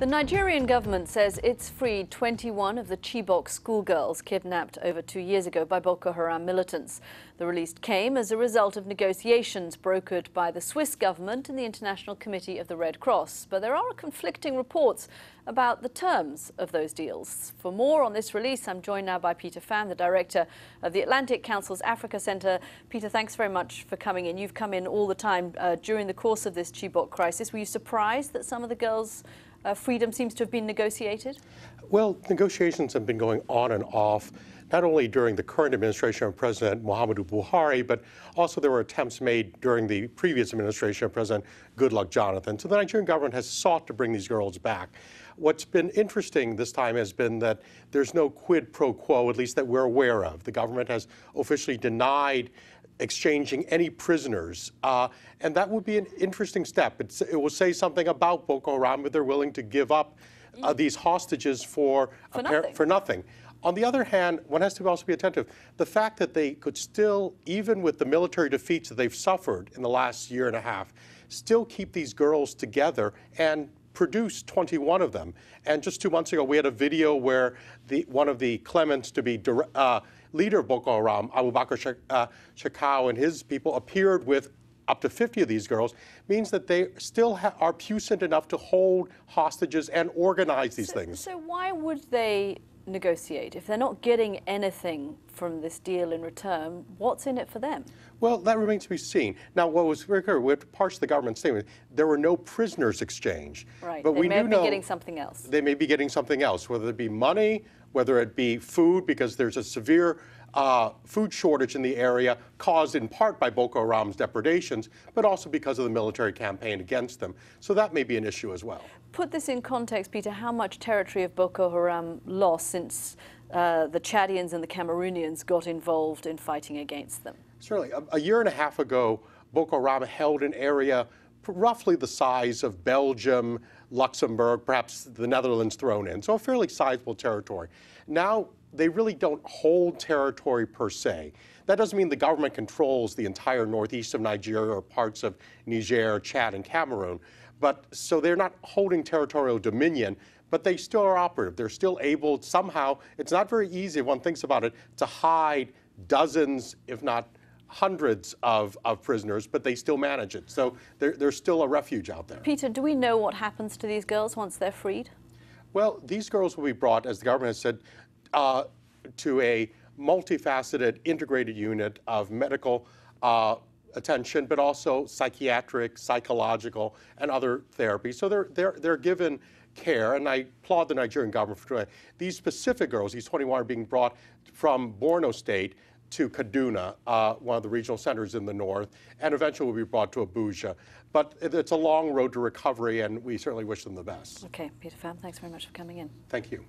The Nigerian government says it's freed 21 of the Chibok schoolgirls kidnapped over two years ago by Boko Haram militants. The release came as a result of negotiations brokered by the Swiss government and the International Committee of the Red Cross. But there are conflicting reports about the terms of those deals. For more on this release, I'm joined now by Peter Pham, the director of the Atlantic Council's Africa Centre. Peter, thanks very much for coming in. You've come in all the time uh, during the course of this Chibok crisis. Were you surprised that some of the girls' uh, freedom seems to have been negotiated? Well, negotiations have been going on and off, not only during the current administration of President Muhammadu Buhari, but also there were attempts made during the previous administration of President Goodluck Jonathan. So the Nigerian government has sought to bring these girls back. What's been interesting this time has been that there's no quid pro quo, at least that we're aware of. The government has officially denied exchanging any prisoners. Uh, and that would be an interesting step. It's, it will say something about Boko Haram if they're willing to give up uh, these hostages for, for nothing. for nothing. On the other hand, one has to also be attentive. The fact that they could still, even with the military defeats that they've suffered in the last year and a half, still keep these girls together and produce 21 of them. And just two months ago, we had a video where the, one of the Clements to be uh, leader of Boko Haram, Abu Bakr uh, Shekau, and his people appeared with up to 50 of these girls means that they still are puissant enough to hold hostages and organize these so, things. So why would they negotiate if they're not getting anything from this deal in return? What's in it for them? Well, that remains to be seen. Now, what was very clear, we have to parse the government statement. There were no prisoners exchanged. Right. But they we may do be know getting something else. They may be getting something else, whether it be money, whether it be food, because there's a severe uh, food shortage in the area caused in part by Boko Haram's depredations, but also because of the military campaign against them. So that may be an issue as well. Put this in context, Peter, how much territory have Boko Haram lost since uh, the Chadians and the Cameroonians got involved in fighting against them? Certainly. A, a year and a half ago, Boko Haram held an area roughly the size of Belgium, Luxembourg, perhaps the Netherlands thrown in. So a fairly sizable territory. Now they really don't hold territory per se. That doesn't mean the government controls the entire northeast of Nigeria or parts of Niger, Chad, and Cameroon. But so they're not holding territorial dominion, but they still are operative. They're still able somehow, it's not very easy, if one thinks about it, to hide dozens, if not hundreds of, of prisoners, but they still manage it. So there's still a refuge out there. Peter, do we know what happens to these girls once they're freed? Well, these girls will be brought, as the government has said, uh, to a multifaceted, integrated unit of medical uh, attention, but also psychiatric, psychological, and other therapy. So they're, they're, they're given care, and I applaud the Nigerian government for doing. These specific girls, these 21 are being brought from Borno State to Kaduna, uh, one of the regional centers in the north, and eventually will be brought to Abuja. But it's a long road to recovery, and we certainly wish them the best. Okay, Peter Pham, thanks very much for coming in. Thank you.